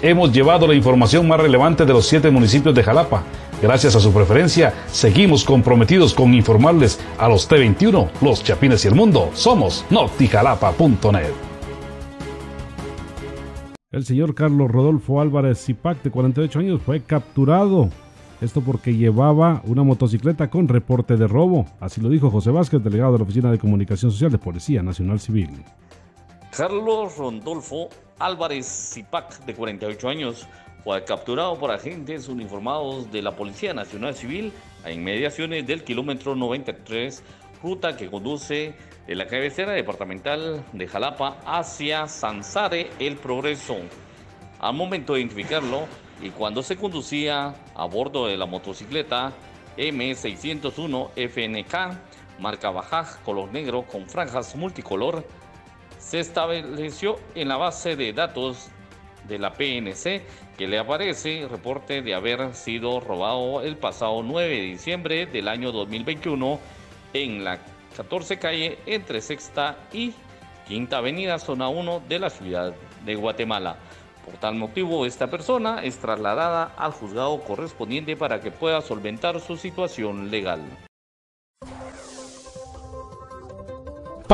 Hemos llevado la información más relevante de los siete municipios de Jalapa. Gracias a su preferencia, seguimos comprometidos con informarles a los T21, los Chapines y el mundo. Somos notijalapa.net. El señor Carlos Rodolfo Álvarez Zipac, de 48 años, fue capturado. Esto porque llevaba una motocicleta con reporte de robo. Así lo dijo José Vázquez, delegado de la Oficina de Comunicación Social de Policía Nacional Civil. Carlos Rodolfo Álvarez Zipac, de 48 años, fue capturado por agentes uniformados de la Policía Nacional Civil a inmediaciones del kilómetro 93, ruta que conduce de la cabecera departamental de Jalapa hacia Sansare El Progreso. Al momento de identificarlo y cuando se conducía a bordo de la motocicleta M601 FNK, marca Bajaj, color negro con franjas multicolor, se estableció en la base de datos de la PNC que le aparece reporte de haber sido robado el pasado 9 de diciembre del año 2021 en la 14 calle entre Sexta y Quinta Avenida, zona 1 de la ciudad de Guatemala. Por tal motivo, esta persona es trasladada al juzgado correspondiente para que pueda solventar su situación legal.